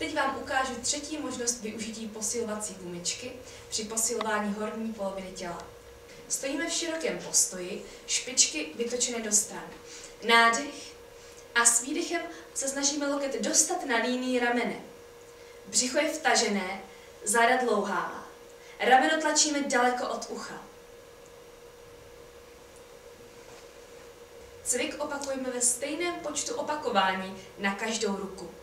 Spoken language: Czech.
Teď vám ukážu třetí možnost využití posilovací gumičky při posilování horní poloviny těla. Stojíme v širokém postoji, špičky vytočené do stran. Nádech a s výdechem se snažíme loket dostat na línii ramene. Břicho je vtažené, záda dlouhá. Rameno tlačíme daleko od ucha. Cvik opakujeme ve stejném počtu opakování na každou ruku.